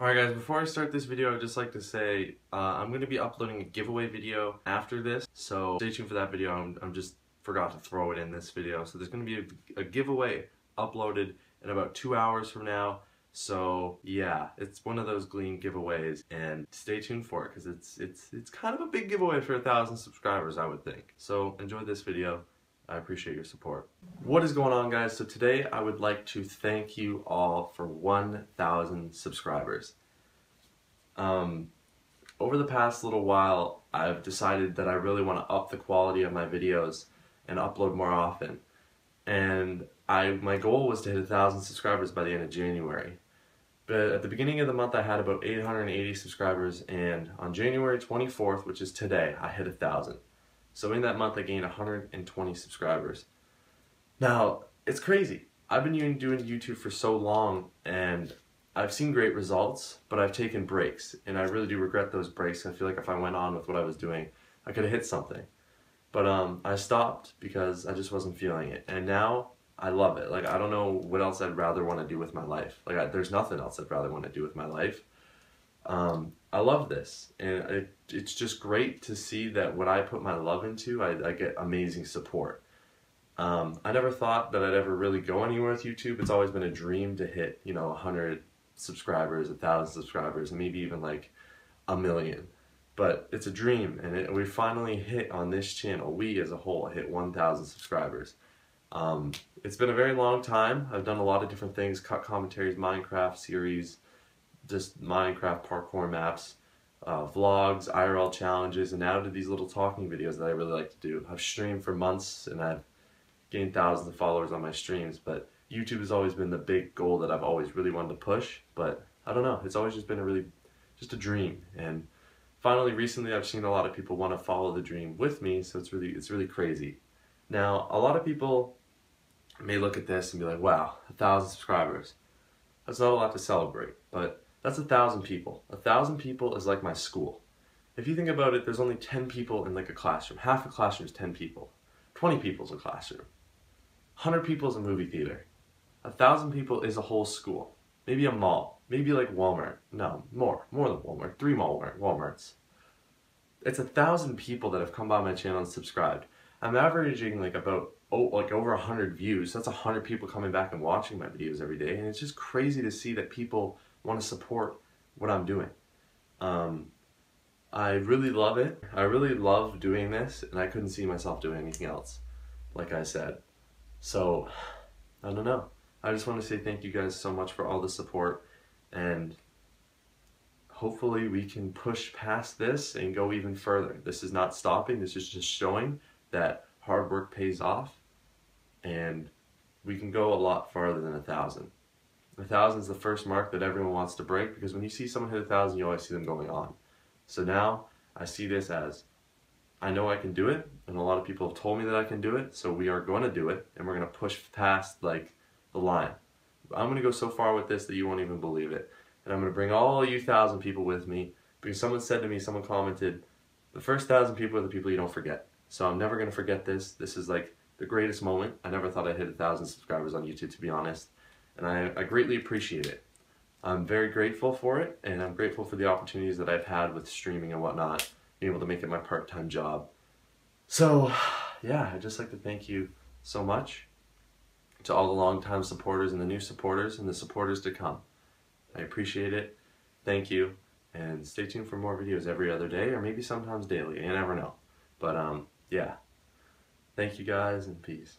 Alright guys, before I start this video, I'd just like to say uh, I'm going to be uploading a giveaway video after this, so stay tuned for that video. I'm, I'm just forgot to throw it in this video. So there's going to be a, a giveaway uploaded in about two hours from now. So yeah, it's one of those Gleam giveaways, and stay tuned for it because it's it's it's kind of a big giveaway for a thousand subscribers, I would think. So enjoy this video. I appreciate your support. What is going on guys? So today I would like to thank you all for 1,000 subscribers. Um, over the past little while, I've decided that I really want to up the quality of my videos and upload more often. And I my goal was to hit 1,000 subscribers by the end of January. But at the beginning of the month I had about 880 subscribers and on January 24th, which is today, I hit 1,000. So in that month, I gained 120 subscribers. Now, it's crazy. I've been doing YouTube for so long and I've seen great results, but I've taken breaks and I really do regret those breaks. I feel like if I went on with what I was doing, I could have hit something. But um, I stopped because I just wasn't feeling it. And now I love it. Like, I don't know what else I'd rather want to do with my life. Like, I, there's nothing else I'd rather want to do with my life. Um, I love this, and it, it's just great to see that what I put my love into, I, I get amazing support. Um, I never thought that I'd ever really go anywhere with YouTube. It's always been a dream to hit, you know, 100 subscribers, 1,000 subscribers, maybe even like a million. But it's a dream, and it, we finally hit on this channel, we as a whole hit 1,000 subscribers. Um, it's been a very long time. I've done a lot of different things, cut commentaries, Minecraft series, just Minecraft parkour maps, uh, vlogs, IRL challenges, and now to these little talking videos that I really like to do. I've streamed for months and I've gained thousands of followers on my streams, but YouTube has always been the big goal that I've always really wanted to push, but I don't know, it's always just been a really, just a dream, and finally recently I've seen a lot of people want to follow the dream with me, so it's really, it's really crazy. Now, a lot of people may look at this and be like, wow, a thousand subscribers. That's not a lot to celebrate, but that's a thousand people. A thousand people is like my school. If you think about it, there's only 10 people in like a classroom. Half a classroom is 10 people. 20 people is a classroom. 100 people is a movie theater. A thousand people is a whole school. Maybe a mall. Maybe like Walmart. No, more. More than Walmart. Three Walmart, Walmarts. It's a thousand people that have come by my channel and subscribed. I'm averaging like about oh like over a hundred views. That's a hundred people coming back and watching my videos every day, and it's just crazy to see that people want to support what I'm doing. Um, I really love it. I really love doing this, and I couldn't see myself doing anything else, like I said. So, I don't know. I just want to say thank you guys so much for all the support, and hopefully we can push past this and go even further. This is not stopping, this is just showing that hard work pays off, and we can go a lot farther than a thousand. A thousand is the first mark that everyone wants to break because when you see someone hit a thousand, you always see them going on. So now I see this as I know I can do it, and a lot of people have told me that I can do it, so we are going to do it, and we're going to push past like the line. I'm going to go so far with this that you won't even believe it. And I'm going to bring all you thousand people with me because someone said to me, someone commented, the first thousand people are the people you don't forget. So I'm never going to forget this. This is like the greatest moment. I never thought I'd hit a thousand subscribers on YouTube, to be honest and I, I greatly appreciate it. I'm very grateful for it, and I'm grateful for the opportunities that I've had with streaming and whatnot, being able to make it my part-time job. So, yeah, I'd just like to thank you so much to all the long-time supporters and the new supporters and the supporters to come. I appreciate it. Thank you. And stay tuned for more videos every other day or maybe sometimes daily. You never know. But, um, yeah. Thank you guys and peace.